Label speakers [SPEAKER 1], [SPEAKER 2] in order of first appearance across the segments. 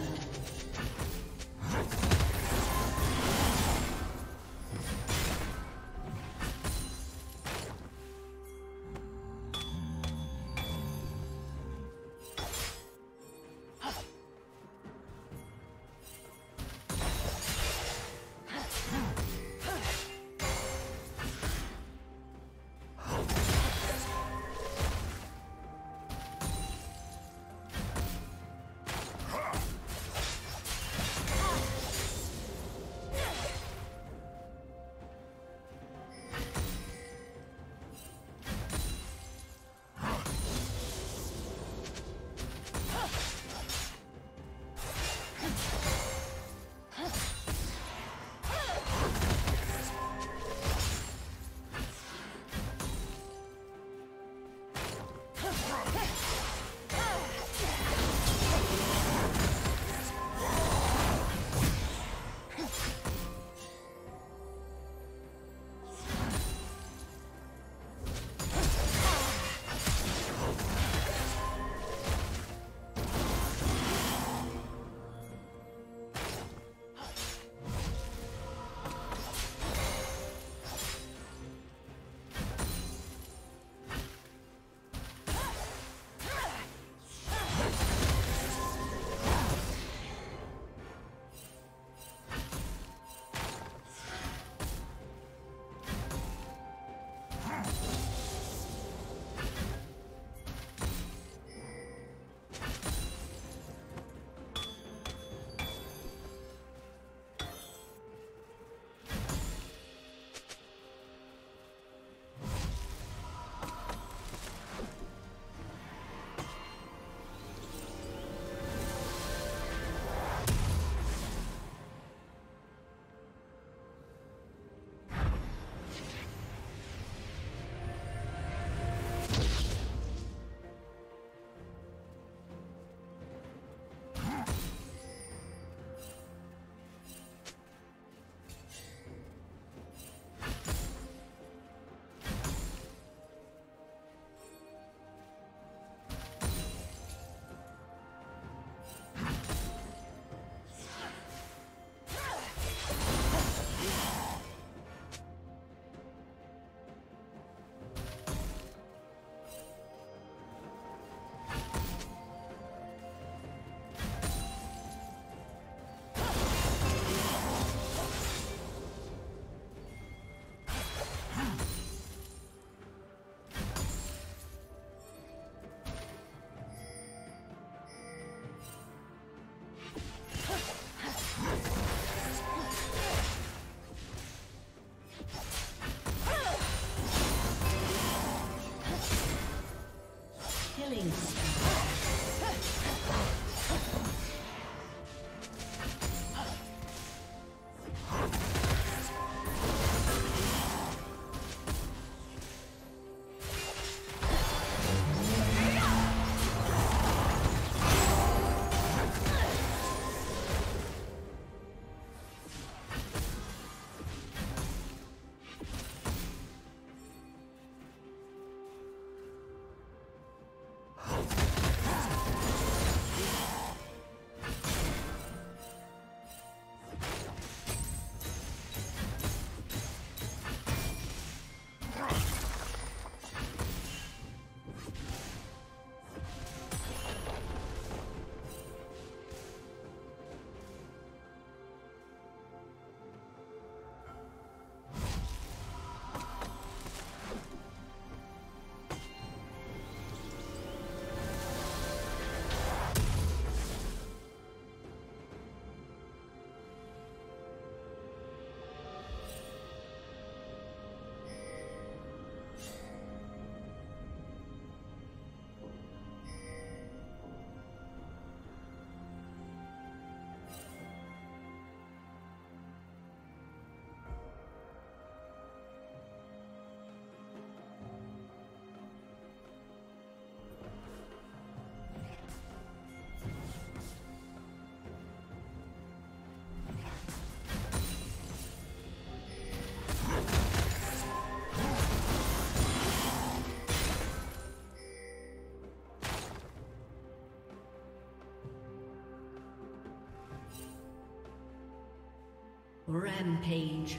[SPEAKER 1] blood. Rampage.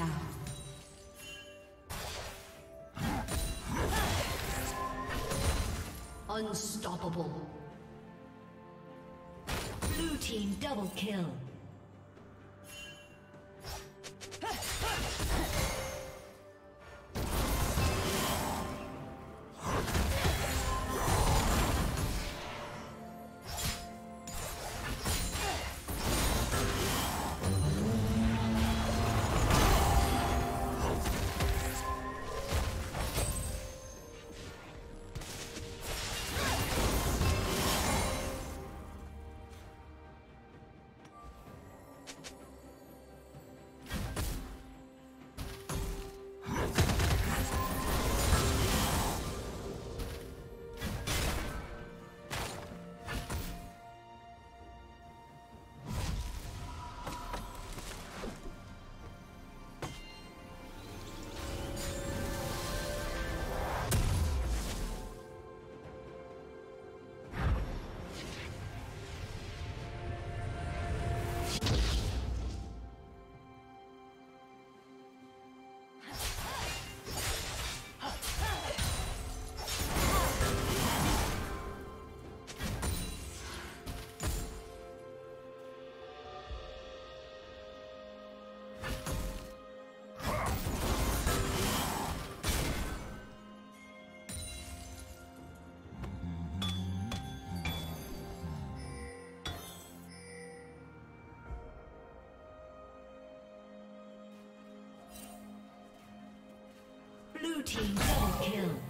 [SPEAKER 1] Down. Unstoppable. Blue team double kill. Team double kill.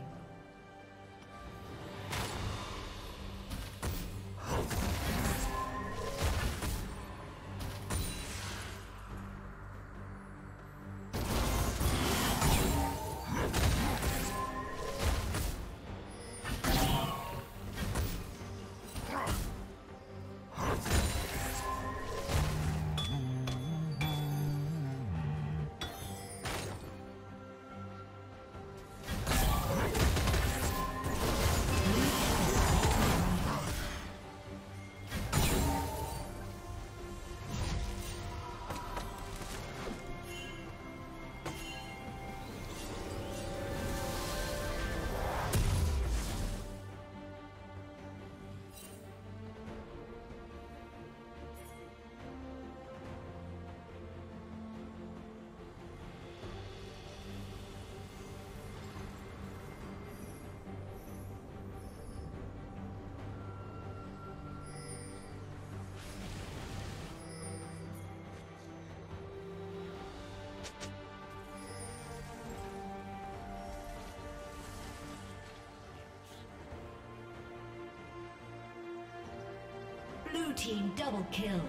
[SPEAKER 1] Blue team double kill.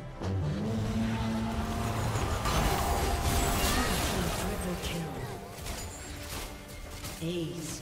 [SPEAKER 1] Triple kill. Aced.